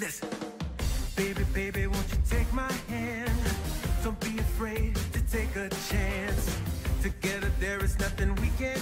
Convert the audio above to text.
Listen. Baby, baby, won't you take my hand? Don't be afraid to take a chance. Together there is nothing we can't